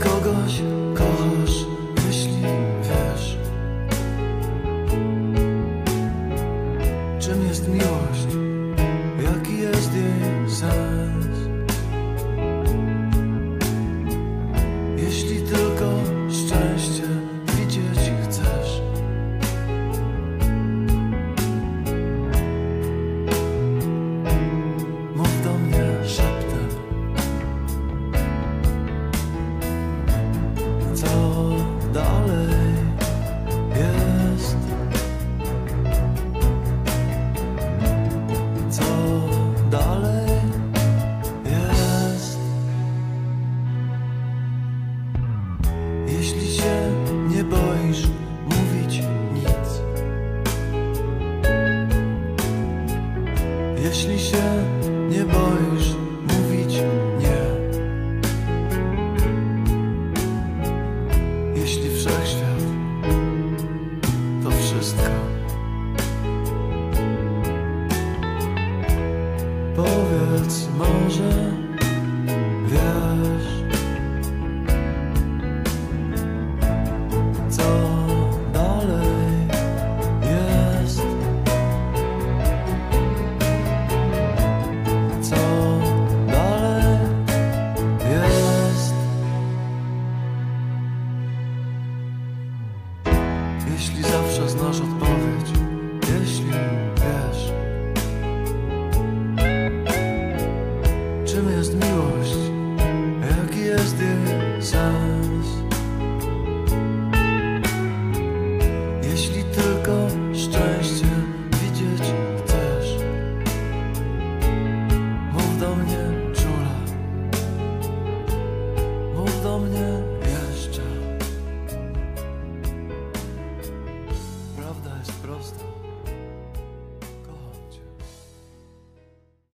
kogoś kochasz, jeśli wiesz, czym jest miłość, jaki jest jej. boisz mówić nic. Jeśli się nie boisz mówić nie. Jeśli wszechświat to wszystko. Powiedz może Jeśli zawsze znasz odpowiedź Jeśli wiesz